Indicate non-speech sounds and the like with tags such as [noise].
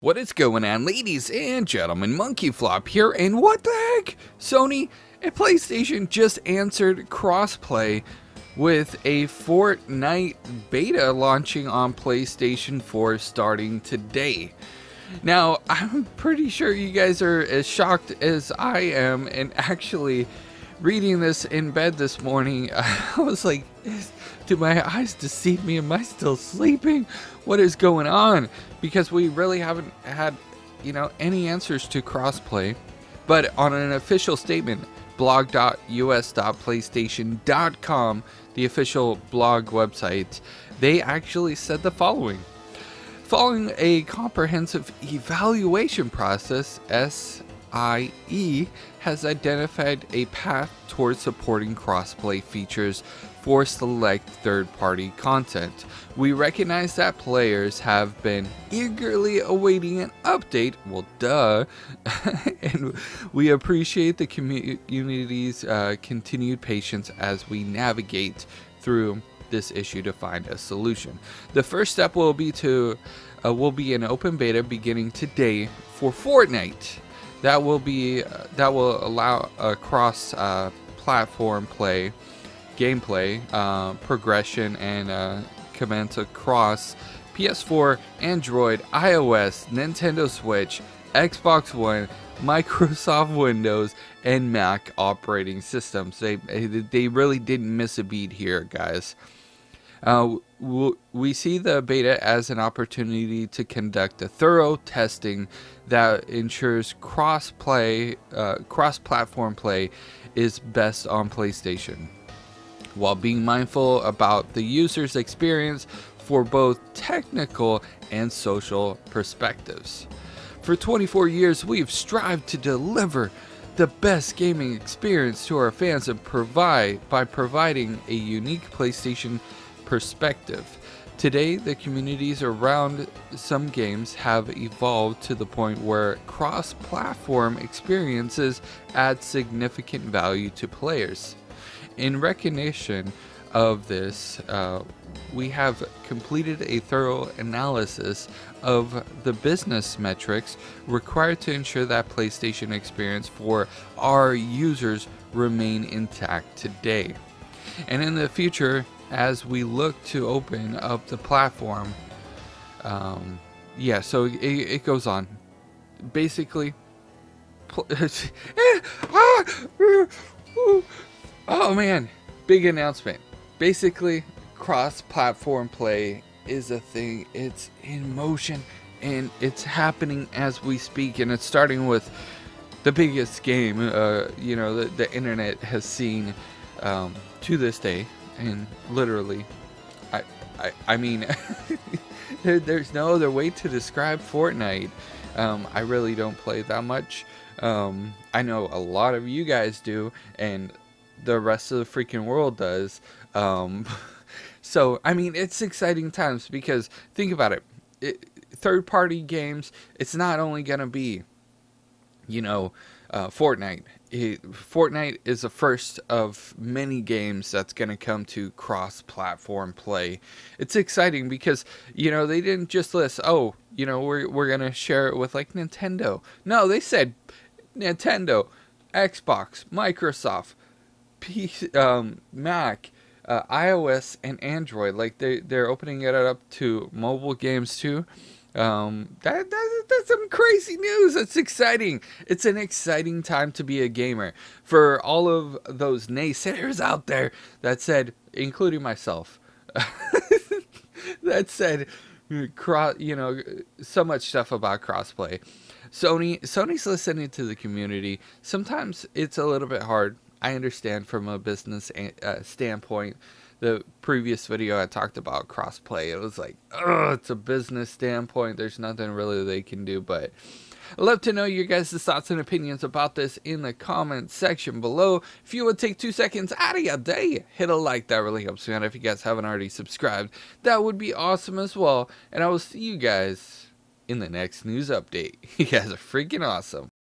What is going on, ladies and gentlemen? Monkey Flop here, and what the heck? Sony and PlayStation just answered crossplay with a Fortnite beta launching on PlayStation 4 starting today. Now, [laughs] I'm pretty sure you guys are as shocked as I am, and actually, reading this in bed this morning, [laughs] I was like, do my eyes deceive me? Am I still sleeping? What is going on? Because we really haven't had, you know, any answers to crossplay. But on an official statement, blog.us.playstation.com, the official blog website, they actually said the following. Following a comprehensive evaluation process, SIE has identified a path towards supporting crossplay features for select third party content. We recognize that players have been eagerly awaiting an update, well, duh, [laughs] and we appreciate the community's uh, continued patience as we navigate through this issue to find a solution. The first step will be to uh, will be an open beta beginning today for Fortnite. That will be uh, that will allow a cross uh, platform play gameplay, uh, progression, and uh, commence across PS4, Android, iOS, Nintendo Switch, Xbox One, [laughs] Microsoft Windows, and Mac operating systems. They they really didn't miss a beat here, guys. Uh, we see the beta as an opportunity to conduct a thorough testing that ensures cross-play, uh, cross-platform play is best on PlayStation while being mindful about the user's experience for both technical and social perspectives. For 24 years, we've strived to deliver the best gaming experience to our fans and provide by providing a unique PlayStation perspective. Today, the communities around some games have evolved to the point where cross platform experiences add significant value to players. In recognition of this, uh, we have completed a thorough analysis of the business metrics required to ensure that PlayStation experience for our users remain intact today. And in the future, as we look to open up the platform, um, yeah, so it, it goes on. Basically, eh, [laughs] ah, Oh man, big announcement. Basically, cross platform play is a thing, it's in motion and it's happening as we speak, and it's starting with the biggest game uh, you know the, the internet has seen um, to this day. And literally i i, I mean [laughs] there, there's no other way to describe fortnite. Um, i really don't play that much. Um, i know a lot of you guys do and the rest of the freaking world does. Um, [laughs] so, I mean, it's exciting times because think about it. it third party games, it's not only going to be, you know, uh, Fortnite. It, Fortnite is the first of many games that's going to come to cross platform play. It's exciting because, you know, they didn't just list, oh, you know, we're, we're going to share it with like Nintendo. No, they said Nintendo, Xbox, Microsoft, PC, um, Mac, uh, iOS, and Android. Like they they're opening it up to mobile games too. Um, that, that that's some crazy news. That's exciting. It's an exciting time to be a gamer. For all of those naysayers out there that said, including myself, [laughs] that said, cross, you know, so much stuff about crossplay. Sony Sony's listening to the community. Sometimes it's a little bit hard I understand from a business uh, standpoint. The previous video I talked about crossplay. It was like, oh, it's a business standpoint. There's nothing really they can do, but. I'd love to know your guys' thoughts and opinions about this in the comment section below. If you would take two seconds out of your day, hit a like. That really helps me out. If you guys haven't already subscribed, that would be awesome as well. And I will see you guys in the next news update. [laughs] You guys are freaking awesome.